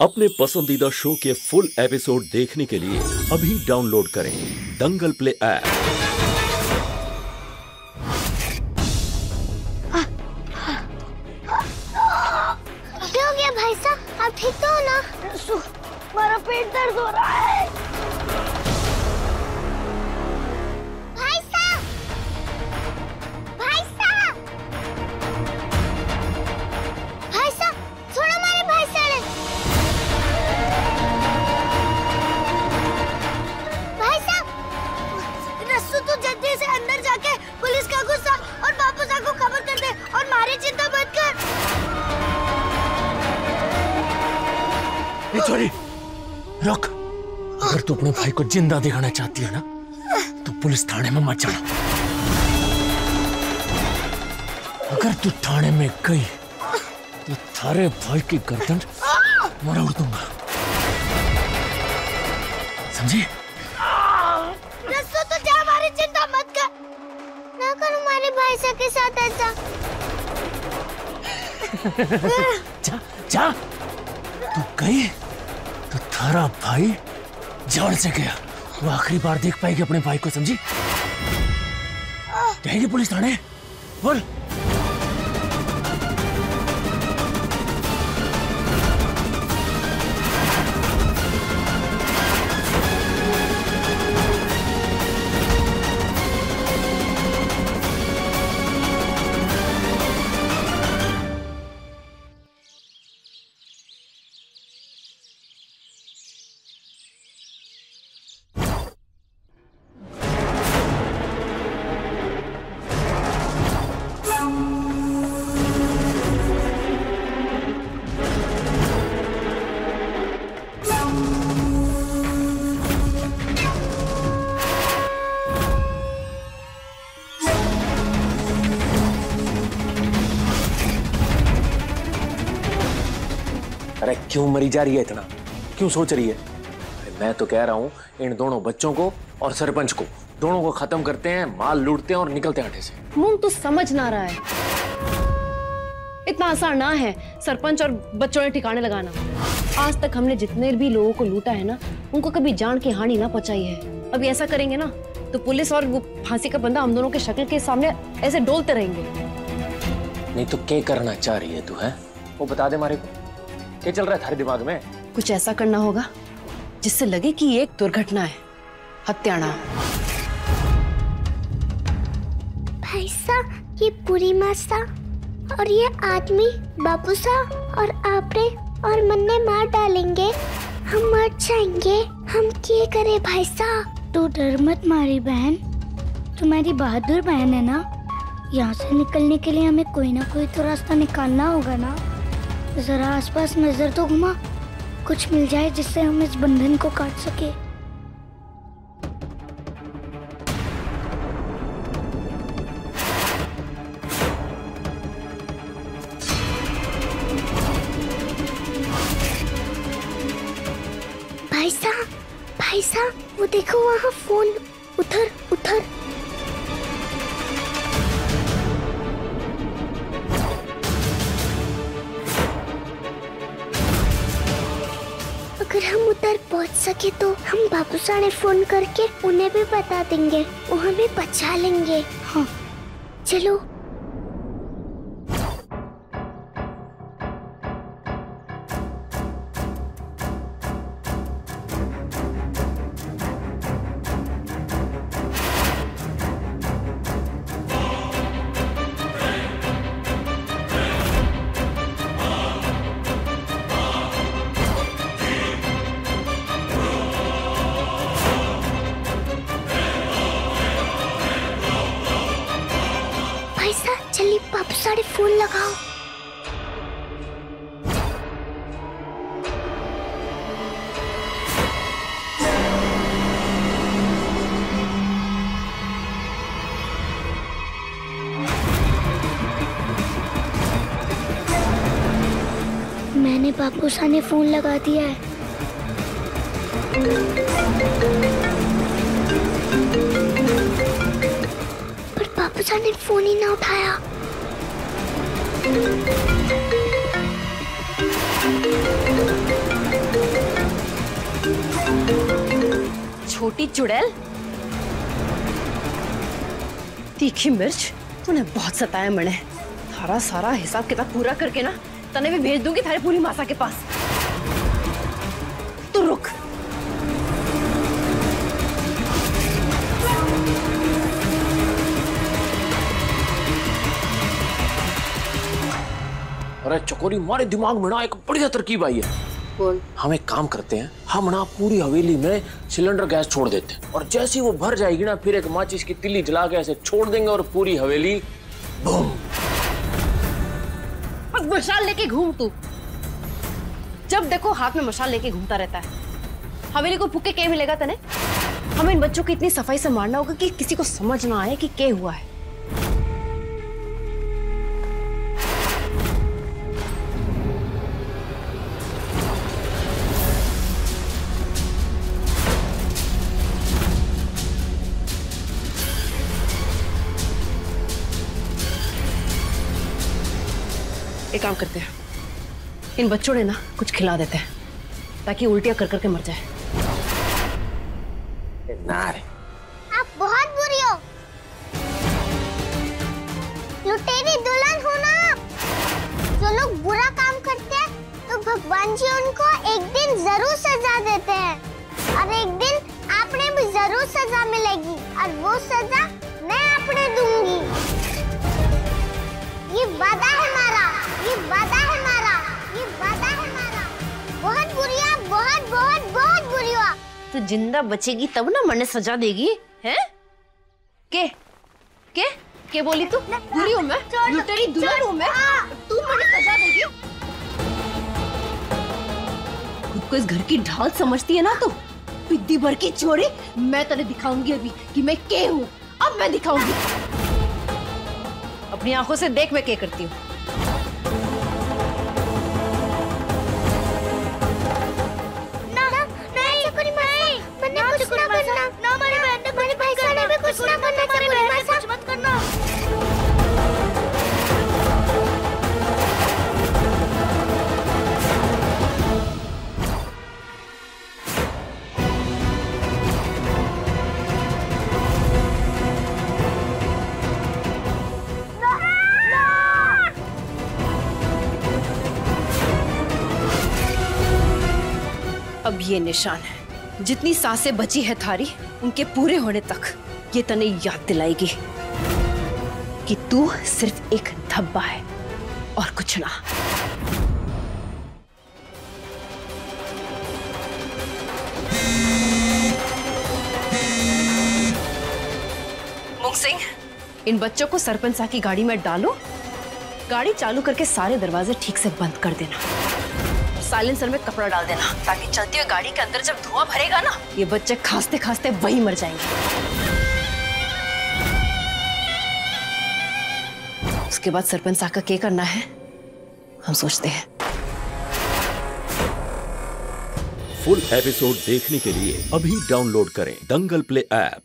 अपने पसंदीदा शो के फुल एपिसोड देखने के लिए अभी डाउनलोड करें दंगल प्ले ऐप। क्या हो गया भाई साहब? आप ठीक तो हो ना? मेरा पेट दर्द हो रहा है। तू अपने भाई को ज़िंदा दिखाना चाहती है ना तो पुलिस थाने में मत जाना। अगर तू थाने में गई तो थारे भाई की गर्दन मरोड़ दूँगा। समझी? रस्सू तू जा हमारी चिंता मत कर। ना कर हमारे भाई साहब के साथ ऐसा। जा जा। तू गई तो थारा भाई जान से गया। वो आखिरी बार देख पाएगी अपने भाई को समझी? जाएगी पुलिस थाने? बोल। अरे क्यों मरी जा रही है इतना? क्यों सोच रही है? अरे मैं तो कह रहा हूँ इन दोनों बच्चों को और सरपंच को। दोनों को खत्म करते हैं माल लूटते हैं और निकलते हैं आटे से। मूंग तो समझ ना रहा है। इतना आसान ना है सरपंच और बच्चों ने ठिकाने लगाना। आज तक हमने जितने भी लोगों को लूटा है ना उनको कभी जान की हानि ना पहुंचाई है। अभी ऐसा करेंगे ना तो पुलिस और वो फांसी का बंदा हम दोनों के शक्ल के सामने ऐसे डोलते रहेंगे। नहीं तो क्या करना चाह रही है तू है? वो बता दे मारे को। क्या चल रहा है थारे दिमाग में? कुछ ऐसा करना होगा जिससे लगे कि ये एक दुर्घटना है हत्याना। भाई साहब ये पूरी मासा और ये आदमी बापू सा और आपने और मन्ने मार डालेंगे। हम मर जाएँगे। हम क्या करे भाई साहब? तू डर मत मारी बहन। तुम्हारी बहादुर बहन है ना? यहाँ से निकलने के लिए हमें कोई ना कोई तो रास्ता निकालना होगा ना? जरा आसपास नज़र तो घुमा, कुछ मिल जाए जिससे हम इस बंधन को काट सके। भाई साहब भाई साहब, वो देखो वहाँ फ़ोन, उधर उधर। उधर पहुँच सके तो हम बाबू साने फ़ोन करके उन्हें भी बता देंगे वो हमें बचा लेंगे। हाँ। चलो बाबू साढ़े फ़ोन लगाओ। मैंने बापू सा ने फ़ोन लगा दिया है। पर सा ने फ़ोन ही ना उठाया। छोटी चुड़ैल। तीखी मिर्च? तूने बहुत सताया मणे। थारा सारा हिसाब किताब पूरा करके ना, तने भी भेज दूँगी थारे पूरी मासा के पास। तू रुक। अरे चकोरी हमारे दिमाग में ना एक बढ़िया तरकीब आई है। बोल हम एक काम करते हैं हम ना पूरी हवेली में सिलेंडर गैस छोड़ देते हैं। और जैसे ही वो भर जाएगी ना फिर एक माचिस की तिल्ली जला के ऐसे छोड़ देंगे और पूरी हवेली बूम। बस मशाल लेके घूम तू। जब देखो हाथ में मशाल लेके घूमता रहता है। हवेली को फूके के मिलेगा तने? हमें इन बच्चों को इतनी सफ़ाई से मारना होगा कि किसी को समझ ना आए कि क्या हुआ है। एक काम करते हैं। इन बच्चों ने ना कुछ खिला देते हैं ताकि उल्टियाँ कर करके मर जाए। ना आप बहुत बुरी हो। लुटेरी दुल्हन हो ना आप। जो लोग बुरा काम करते हैं तो भगवान जी उनको एक दिन ज़रूर सजा देते हैं। और एक दिन आपने भी ज़रूर सजा मिलेगी और वो सजा मैं आपने दूँगी। ये वादा है ये वादा है हमारा ये वादा है हमारा बहुत बुरी हो बहुत बहुत बहुत बुरी हो तो ज़िंदा बचेगी तब ना मरने सजा देगी हैं? के? के? के बोली तू? बुरी हूँ मैं? लुटेरी दुल्हन हूँ मैं? तू मरने सजा देगी? खुद को इस घर की ढाल समझती है ना तू? पिद्दी भर की चोरी मैं तेरे दिखाऊँगी अभी कि मैं के हूँ। अब मैं दिखाऊँगी। अपनी आँखों से देख मैं क्या करती हूँ। कुछ ना करना मेरे बहन ने कुछ मत करना। अब ये निशान है। जितनी साँसें बची है थारी उनके पूरे होने तक। ये तने याद दिलाएगी कि तू सिर्फ़ एक धब्बा है और कुछ ना। सिंह, इन बच्चों को सरपंच की गाड़ी में डालो। गाड़ी चालू करके सारे दरवाजे ठीक से बंद कर देना। साइलेंसर में कपड़ा डाल देना, ताकि चलती हुई गाड़ी के अंदर जब धुआँ भरेगा ना, ये बच्चे खांसते खांसते वही मर जाएँगे। उसके बाद सरपंच साहब का क्या करना है? हम सोचते हैं। फुल एपिसोड देखने के लिए अभी डाउनलोड करें दंगल प्ले ऐप।